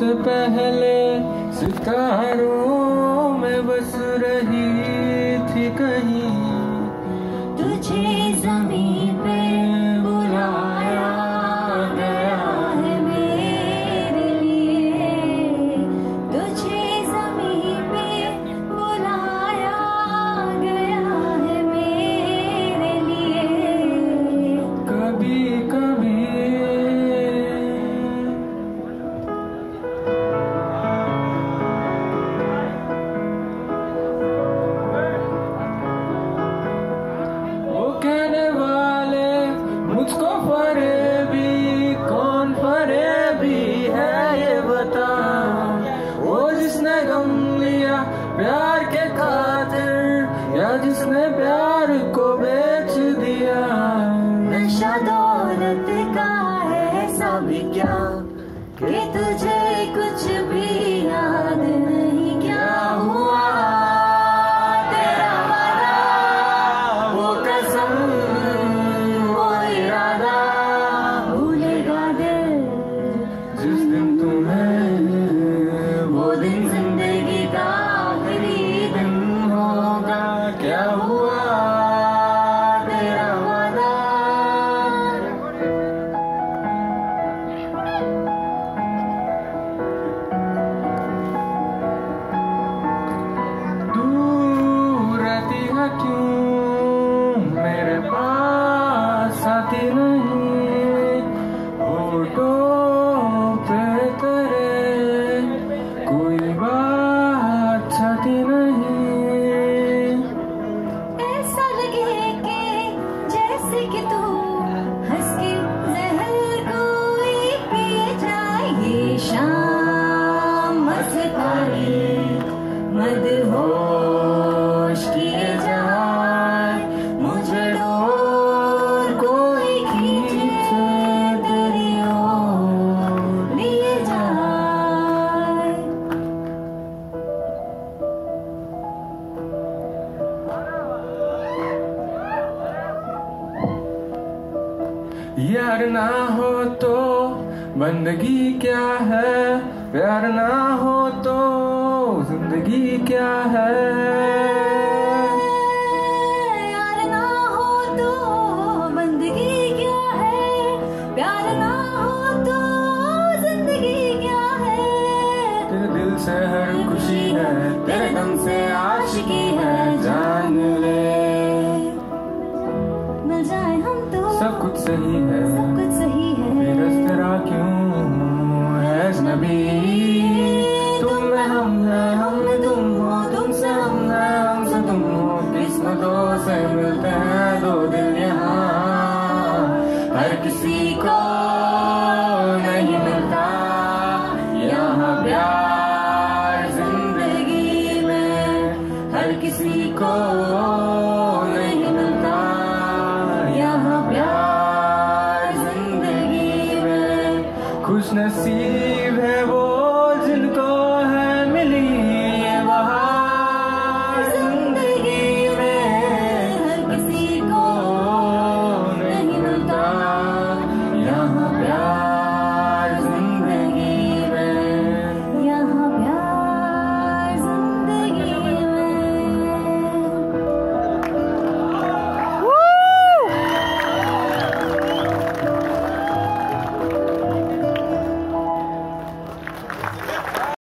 से पहले सितारों में बस रही थी कहीं। तुझे ज़मीन जिस दिन तुम्हें वो दिन ज़िंदगी का आखिरी दिन होगा। क्या हुआ? तेरा वादा। दूर रहती है क्यों? मेरे पास आती नहीं जैसे कि यार ना हो तो बंदगी क्या है? प्यार ना हो तो ज़िंदगी क्या है? यार ना हो तो बंदगी क्या है? प्यार ना हो तो ज़िंदगी क्या है? तेरे दिल से हर खुशी है तेरे दम से आशिकी है। सही है। सब कुछ सही है। फिर इस तरह क्यों है नबी? तुम में हम है हम में तुम हो तुमसे हम है हमसे तुम हो। किस्मतों से मिलते हैं दो दिल यहाँ। हर किसी को Let's see.